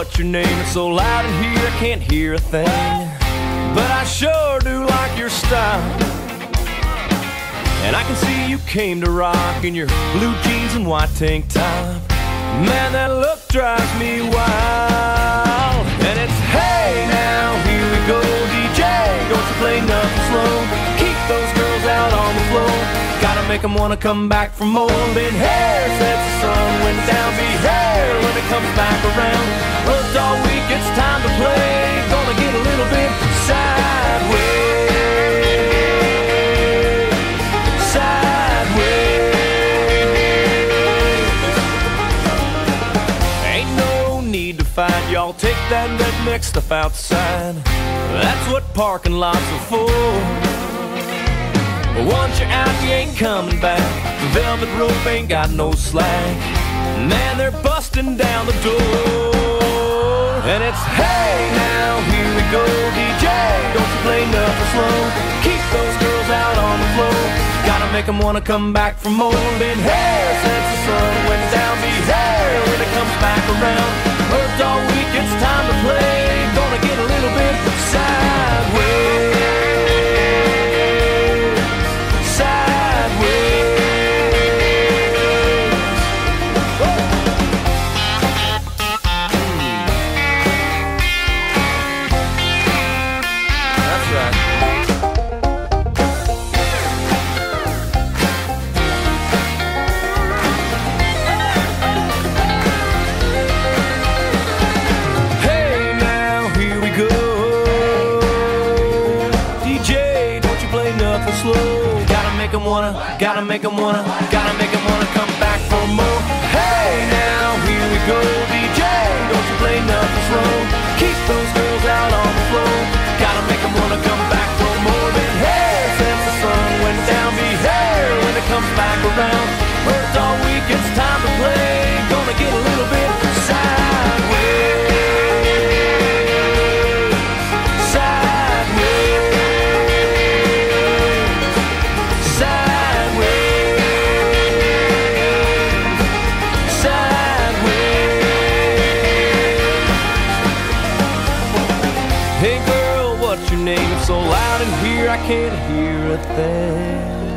what's your name? It's so loud in here I can't hear a thing. But I sure do like your style. And I can see you came to rock in your blue jeans and white tank top. Man, that look drives me wild. And it's hey now, here we go, DJ. Don't you play nothing slow. Keep those girls out on the floor. Gotta make them wanna come back for more. Been hair since the sun y'all take that red mix stuff outside. That's what parking lots are for. Once you're out, you ain't coming back. The velvet rope ain't got no slack. Man, they're busting down the door. And it's hey now, here we go, DJ. Don't you play nothing slow. Keep those girls out on the floor. Gotta make them wanna come back for more. Been here since the sun went down. Be here Gotta make 'em wanna, gotta make 'em wanna, gotta make 'em wanna come back for more. Hey, now here we go. So loud in here I can't hear a thing.